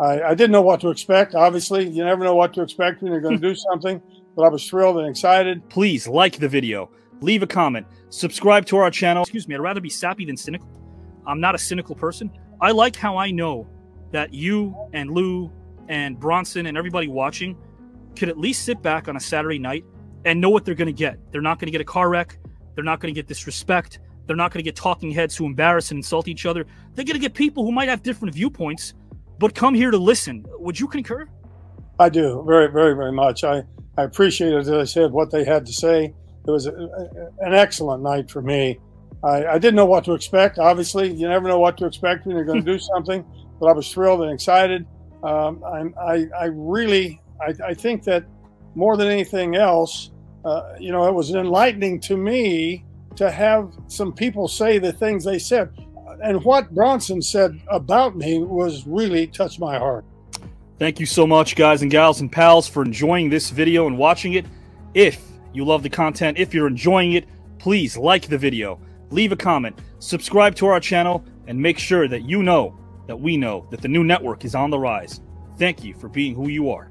I, I didn't know what to expect. Obviously, you never know what to expect when you're going to do something, but I was thrilled and excited. Please like the video, leave a comment, subscribe to our channel. Excuse me, I'd rather be sappy than cynical. I'm not a cynical person. I like how I know that you and Lou and Bronson and everybody watching could at least sit back on a Saturday night and know what they're going to get. They're not going to get a car wreck. They're not going to get disrespect. They're not going to get talking heads who embarrass and insult each other. They're going to get people who might have different viewpoints, but come here to listen. Would you concur? I do very, very, very much. I, I appreciate, as I said, what they had to say. It was a, an excellent night for me. I, I, didn't know what to expect. Obviously, you never know what to expect when you're going to do something, but I was thrilled and excited. Um, I, I really, I, I, think that more than anything else, uh, you know, it was enlightening to me to have some people say the things they said. And what Bronson said about me was really touched my heart. Thank you so much, guys and gals and pals, for enjoying this video and watching it. If you love the content, if you're enjoying it, please like the video, leave a comment, subscribe to our channel, and make sure that you know that we know that the Knew Network is on the rise. Thank you for being who you are.